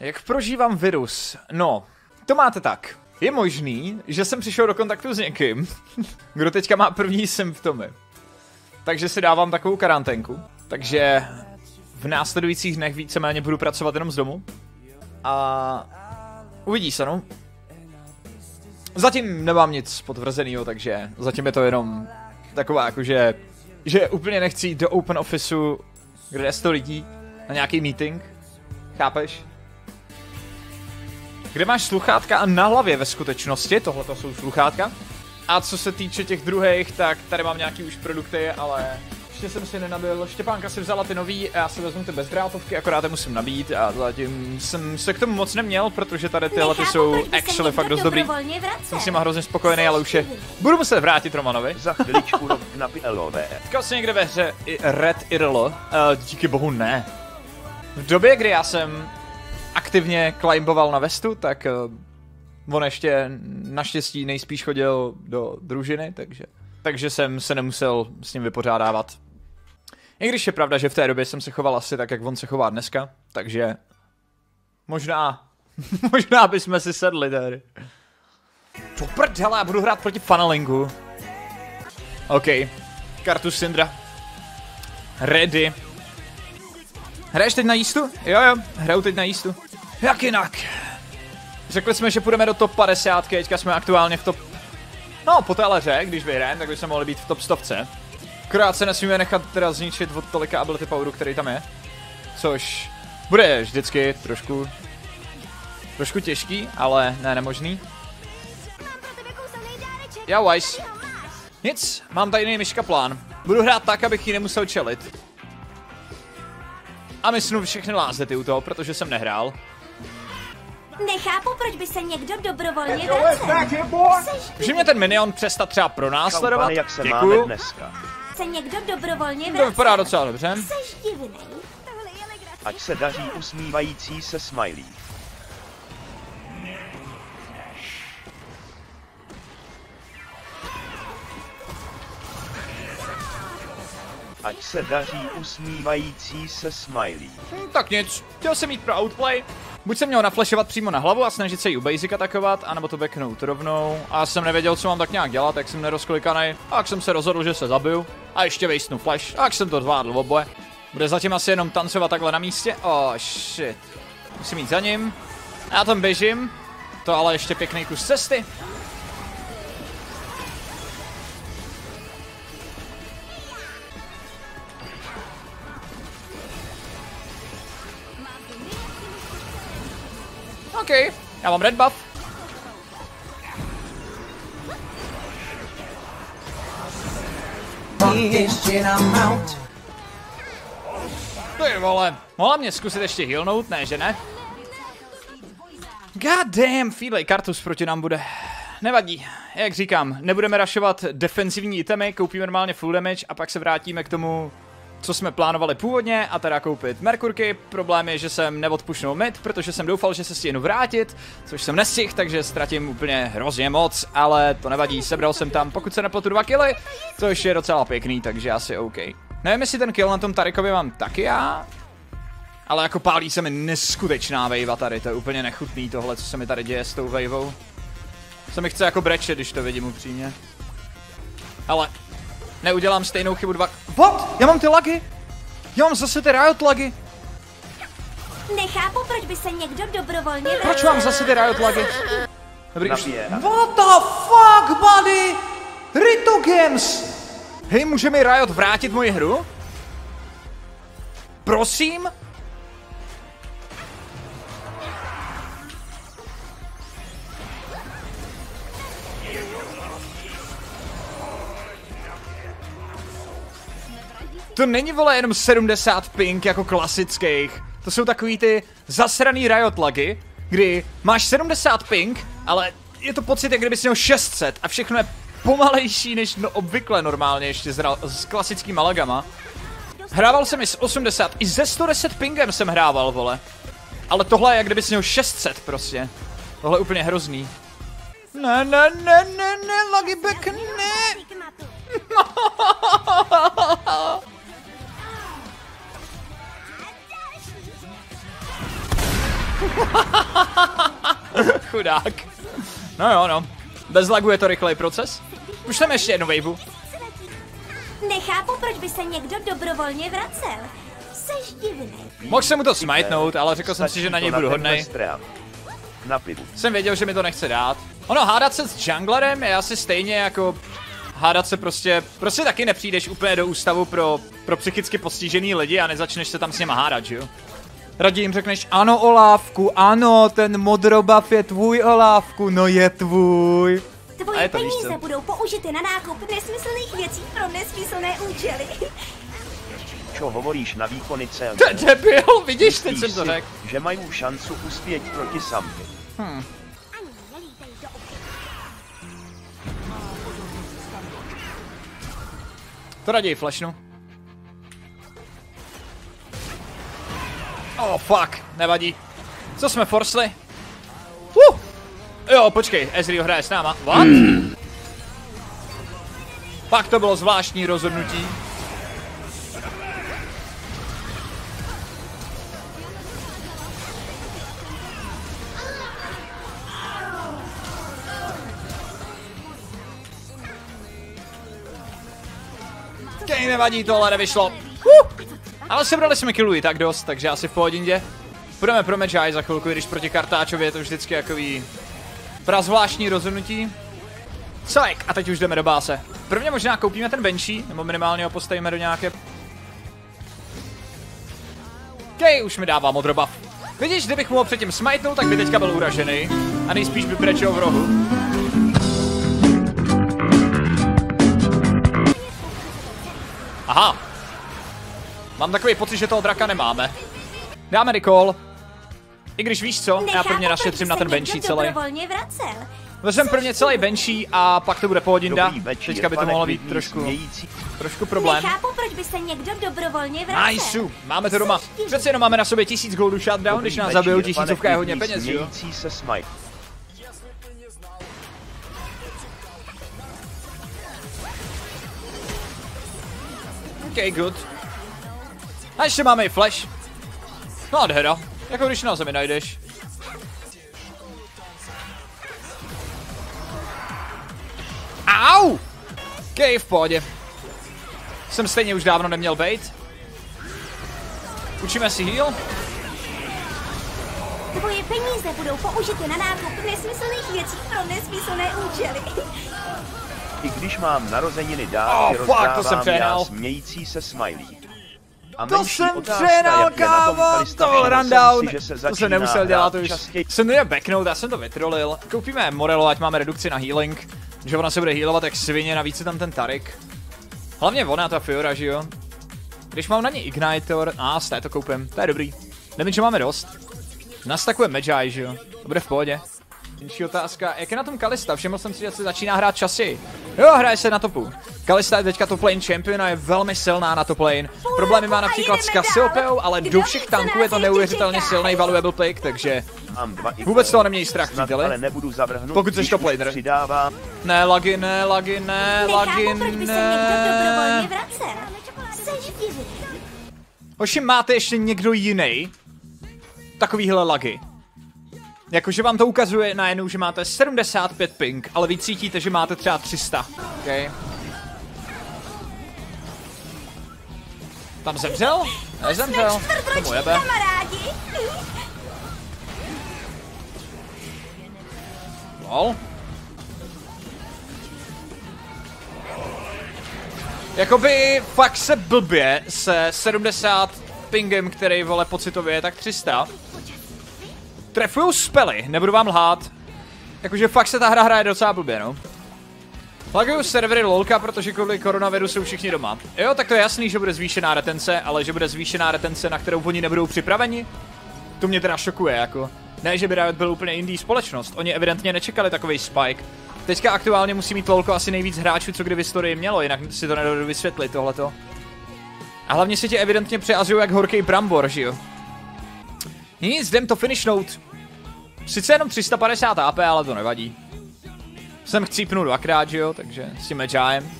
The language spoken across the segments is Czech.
Jak prožívám virus? No, to máte tak. Je možný, že jsem přišel do kontaktu s někým, kdo teďka má první symptomy. Takže si dávám takovou karanténku. Takže v následujících dnech víceméně budu pracovat jenom z domu. A uvidí se, no. Zatím nemám nic potvrzeného, takže zatím je to jenom taková jakože, že úplně nechci jít do open officeu, kde je 100 lidí na nějaký meeting. Chápeš? Kde máš sluchátka a na hlavě ve skutečnosti, tohle to jsou sluchátka. A co se týče těch druhých, tak tady mám nějaký už produkty, ale ještě jsem si nenabil. Štěpánka si vzala ty nový, já si vezmu ty bezdrátovky, akorát je musím nabít a zatím jsem se k tomu moc neměl, protože tady tyhle ty jsou actually fakt dost dobrý. Jsem s nima hrozně spokojený, ale už je... Budu muset vrátit Romanovi. Za chviličku na PLové. Říkal jsi někde ve hře i Red IRL? Uh, díky bohu ne. V době, kdy já jsem aktivně climboval na vestu, tak uh, on ještě naštěstí nejspíš chodil do družiny, takže, takže jsem se nemusel s ním vypořádávat. I když je pravda, že v té době jsem se choval asi tak, jak on se chová dneska, takže možná, možná bychom si sedli tady. To prdele, já budu hrát proti funnelingu. OK, kartu Syndra. Ready. Hraješ teď na jístu? Jo, jo, hraju teď na jístu. Jak jinak? Řekli jsme, že půjdeme do top 50, teďka jsme aktuálně v top... No, po téhle když vyhrajeme, tak bychom mohli být v top 100. Akorát se nesmíme nechat teda zničit od tolika ability poweru, který tam je. Což bude vždycky trošku... Trošku těžký, ale ne nemožný. Já Wise. Nic, mám tady nejmyška plán. Budu hrát tak, abych ji nemusel čelit. A myslím všechny lázety u toho, protože jsem nehrál. Nechápu, proč by se někdo dobrovolně vracel. Může mě ten minion přestat třeba pronásledovat? Kampany, jak se máme Děkuju. dneska. Se někdo dobrovolně To vracel. vypadá docela dobře. Jseš divnej. Ať se daří usmívající se smiley. Ať se daří usmívající se smiley. Hm, tak nic, chtěl jsem jít pro outplay. Buď jsem měl naflashovat přímo na hlavu a snažit se ji u basic atakovat, anebo to backnout rovnou. A já jsem nevěděl, co mám tak nějak dělat, jak jsem nerozklikaný. A jak jsem se rozhodl, že se zabiju. A ještě vejstnu flash. A jak jsem to zvládl oboje. Bude zatím asi jenom tancovat takhle na místě. Oh shit. Musím jít za ním. Já tam běžím. To ale ještě pěkný kus cesty. OK, já mám red buff. Ty vole, mohla mě zkusit ještě healnout, ne že ne? God damn, feedlay kartus proti nám bude. Nevadí, jak říkám, nebudeme rašovat defenzivní itemy, koupíme normálně full damage a pak se vrátíme k tomu, co jsme plánovali původně, a teda koupit Merkurky. Problém je, že jsem neodpušnul mid, protože jsem doufal, že se stihnu vrátit, což jsem nestihl, takže ztratím úplně hrozně moc, ale to nevadí, sebral jsem tam, pokud se nepletu dva killy, což je docela pěkný, takže asi OK. Nevím, jestli ten kill na tom Tarikovi mám taky já, ale jako pálí se mi neskutečná vejva tady, to je úplně nechutný tohle, co se mi tady děje s tou vejvou. Se mi chce jako breče, když to vidím upřímně. Ale neudělám stejnou chybu dva... What? Já mám ty lagy? Já mám zase ty riot lagy. Nechápu, proč by se někdo dobrovolně. Proč mám zase ty riot lagy? Dobrý, už... What the fuck, buddy? Rito Games! Hej, může mi Riot vrátit moji hru? Prosím? To není vole jenom 70 ping jako klasických. To jsou takový ty zasraný Riot lagy, kdy máš 70 ping, ale je to pocit, jak kdyby si měl 600 a všechno je pomalejší než no, obvykle normálně ještě s, s klasickýma lagama. Hrával jsem i s 80, i ze 110 pingem jsem hrával, vole. Ale tohle je jak kdyby si měl 600 prostě. Tohle je úplně hrozný. Ne, ne, ne, ne, ne, Lucky Back, ne. Chudák. No jo, no. Bez lagu je to rychlej proces. Už tam ještě jednu waveu. Nechápu, proč by se někdo dobrovolně vracel. Seš divný. Mohl jsem mu to smajtnout, ale řekl jsem si, že na něj budu hodnej. Jsem věděl, že mi to nechce dát. Ono, hádat se s junglerem je asi stejně jako hádat se prostě, prostě taky nepřijdeš úplně do ústavu pro, pro psychicky postižený lidi a nezačneš se tam s něma hádat, že jo? Raději jim řekneš, ano Olávku, ano, ten modrobav je tvůj Olávku, no je tvůj. Tvoje je to, peníze co? budou použity na nákup nesmyslných věcí pro nesmyslné účely. Čo hovoríš na výkony cel? To je debil, vidíš, teď jsem to řekl. že mají šancu uspět proti Samě. To raději flashnu. Oh fuck, nevadí. Co jsme forsli? Uh! Jo, počkej, Ezreal hraje s náma. What? Pak to bylo zvláštní rozhodnutí. Okej, nevadí, tohle nevyšlo. Ale sebrali jsme killů i tak dost, takže asi v pohodě. Budeme pro Magi za chvilku, když proti Kartáčovi je to vždycky takový prazvláštní rozhodnutí. Celek, a teď už jdeme do báse. Prvně možná koupíme ten Benchy, nebo minimálně ho postavíme do nějaké... Okej, už mi dává modrobuff. Vidíš, kdybych mu ho předtím smajtnul, tak by teďka byl uražený. A nejspíš by brečel v rohu. Aha. Mám takový pocit, že toho draka nemáme. Dáme recall. I když víš co, já prvně našetřím na ten Benchy celý. Vezmem prvně celý Benchy a pak to bude pohodinda. Večer, Teďka by to mohlo být trošku, smějící. trošku problém. Nechápu, proč by se někdo dobrovolně vracel. Nice, máme to doma. Přece jenom máme na sobě tisíc goldů shutdown, když nás zabijou tisícovka je hodně peněz, jo? smějící se smaj. OK, good. A ještě máme i flash. No hera. Jako když na zemi najdeš. Au! OK, v pohodě. Jsem stejně už dávno neměl bait. Učíme si heal. Tvoje peníze budou použity na nákup nesmyslných věcí pro nesmyslné účely. I když mám narozeniny dát, Oh, oh, fuck, to jsem rozdávám já smějící se smiley. A To jsem přenal, kámo, to rundown. si, se To jsem nemusel dělat už. častěji. Jsem to backnout, já jsem to vytrolil. Koupíme Morelo, ať máme redukci na healing. Že ona se bude healovat jak svině, navíc je tam ten Tarik. Hlavně ona, ta Fiora, že jo? Když mám na ní Ignitor, a z to koupím, to je dobrý. Nevím, že máme dost. Nás takové Magi, že jo? To bude v pohodě. Další otázka, jak je na tom Kalista? Všiml jsem si, že se začíná hrát časy. Jo, hraje se na topu. Kalista je teďka top lane champion a je velmi silná na top lane. Problémy má například s Cassiopeiou, ale do všech tanků je to neuvěřitelně silný valuable pick, takže Vůbec toho neměj strach, příteli. ale nebudu zavrhnut, Pokud jsi top laner. Přidávám ne lagy, ne lagy, ne lagy, ne. Hoši, máte ještě někdo jiný? Takovýhle lagy. Jakože vám to ukazuje najednou, že máte 75 ping, ale vy cítíte, že máte třeba 300. Okay. Tam zemřel? Nezemřel. Tomu jebe. kamarádi. Lol. Jakoby fakt se blbě se 70 pingem, který vole pocitově je tak 300. Trefujou spely, nebudu vám lhát. Jakože fakt se ta hra hraje docela blbě, no. Lagují servery lolka, protože kvůli koronaviru jsou všichni doma. Jo, tak to je jasný, že bude zvýšená retence, ale že bude zvýšená retence, na kterou oni nebudou připraveni, to mě teda šokuje, jako. Ne, že by Riot byl úplně indie společnost, oni evidentně nečekali takový spike. Teďka aktuálně musí mít lolko asi nejvíc hráčů, co kdy v historii mělo, jinak si to nedovedu vysvětlit tohleto. A hlavně si tě evidentně přeazují jak horký brambor, že jo? Nic, jdem to finishnout. Sice jenom 350 AP, ale to nevadí. Jsem chcípnul dvakrát, že jo, takže s tím Magiem.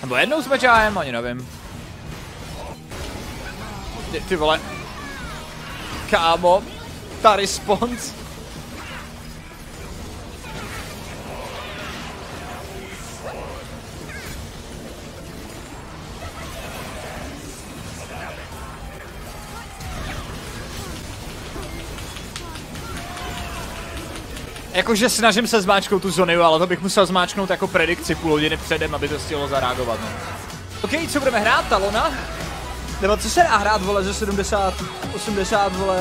Nebo jednou s Magiem, ani nevím. Ty, ty vole. Kámo, ta response. Jakože snažím se zmáčknout tu zonu, ale to bych musel zmáčknout jako predikci půl hodiny předem, aby to stihlo zareagovat, no. OK, co budeme hrát, Talona? Nebo co se dá hrát, vole, ze 70, 80, vole,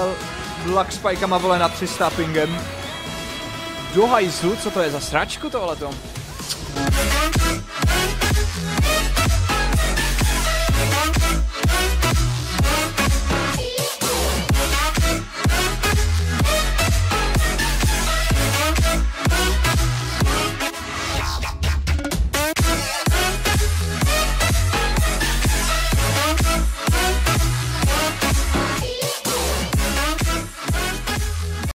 Black Spikama, vole, na 300 pingem? Do hajzlu, co to je za sračku tohleto?